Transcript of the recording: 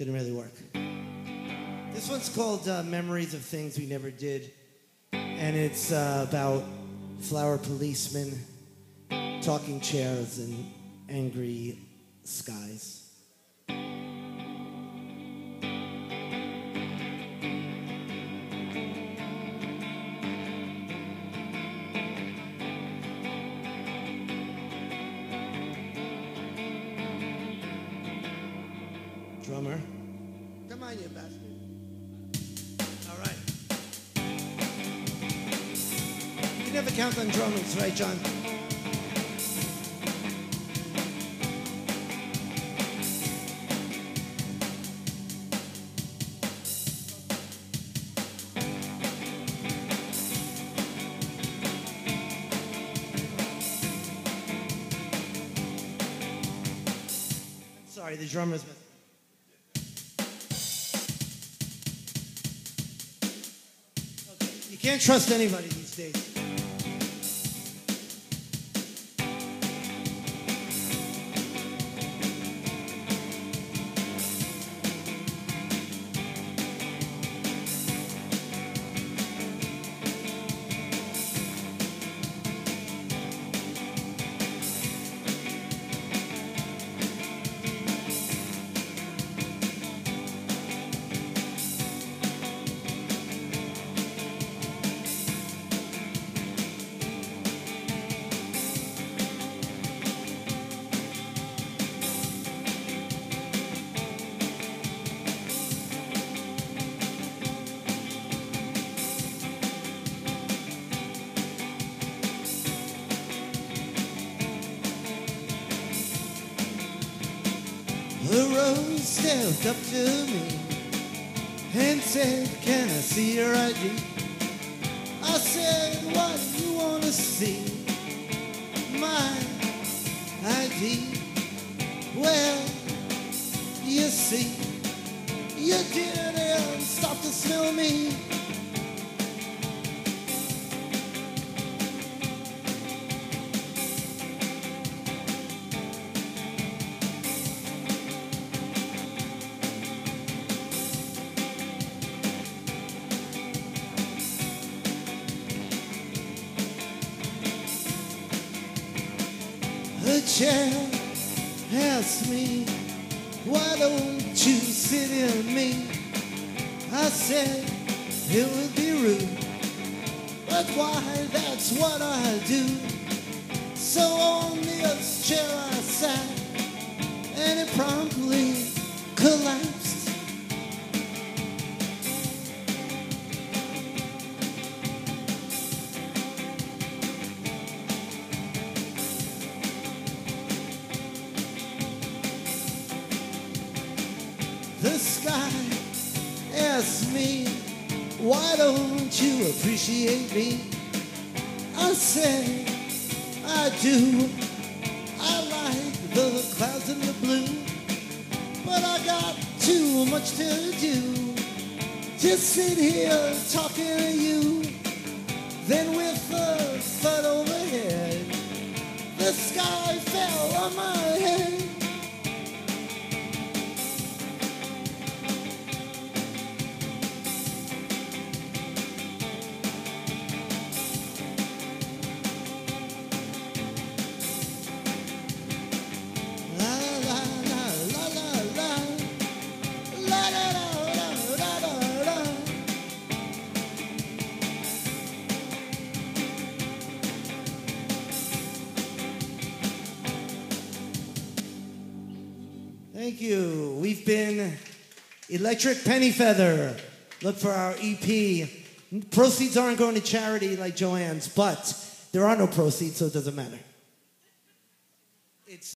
Didn't really work. This one's called uh, Memories of Things We Never Did. And it's uh, about flower policemen, talking chairs, and angry skies. Drummer. Come on, you bastard. All right. You never count on drummers, right, John? Sorry, the drummer's. Can't trust anybody these days. The rose stepped up to me and said, Can I see your ID? I said, What do you want to see? My ID. Well, you see, you didn't stop to smell me. The asked me, Why don't you sit in me? I said, It would be rude, but why? That's what I do. So on The sky asked me, Why don't you appreciate me? I said, I do. I like the clouds and the blue, but I got too much to do. Just sit here talking to you. Then with the thud overhead, the sky fell on my Thank you. We've been Electric Penny Feather. Look for our EP. Proceeds aren't going to charity like Joanne's, but there are no proceeds, so it doesn't matter.